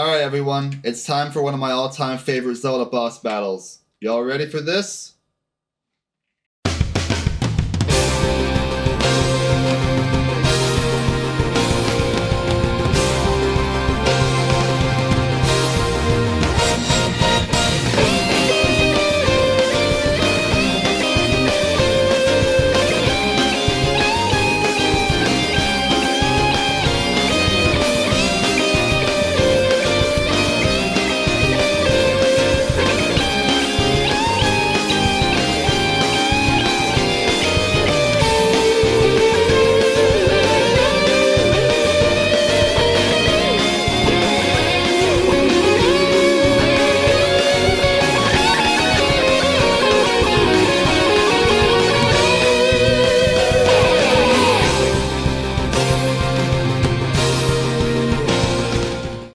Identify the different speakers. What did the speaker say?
Speaker 1: Alright, everyone. It's time for one of my all time favorite Zelda boss battles. Y'all ready for this?